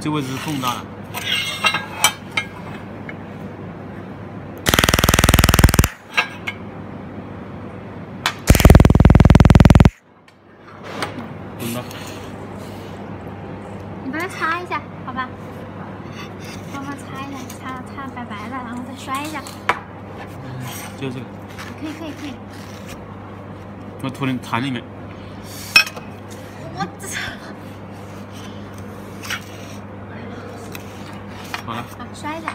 这位置是缝大的。滚吧。你帮它擦一下，好吧？帮他擦一下，擦擦白白的，然后再摔一下。就这个。可以可以可以。我涂点痰里面。我操！好了。好，摔一下。